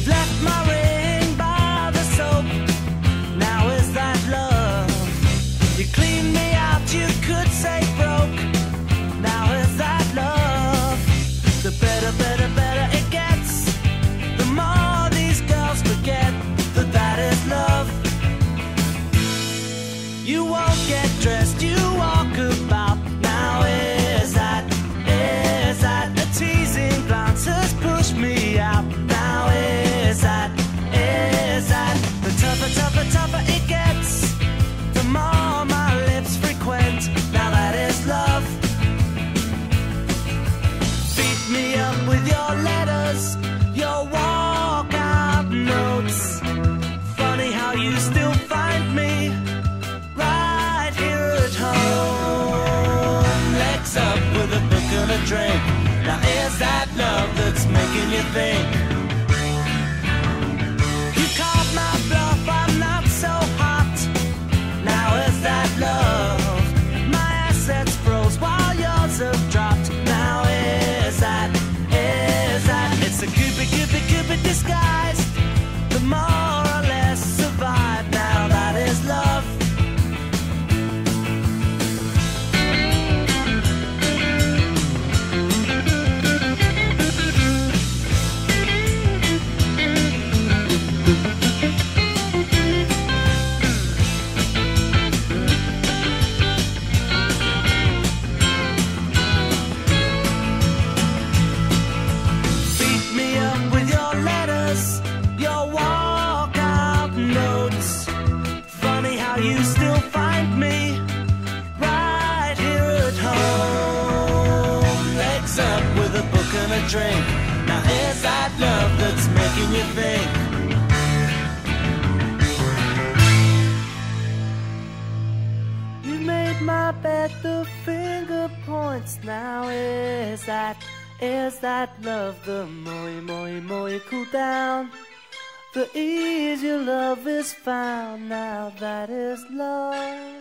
You've left my ring by the soap. Now is that love? You cleaned me out, you could say broke. Now is that love? The better, better, better it gets. The more these girls forget that that is love. You me up with your letters, your walkout notes. Funny how you still find me right here at home. Legs up with a book and a drink. Now is that love that's making you think? You still find me right here at home. Legs up with a book and a drink. Now is that love that's making you think? You made my bed, the finger points. Now is that, is that love? The more, more you cool down, the ease easier love is found. Now that is love.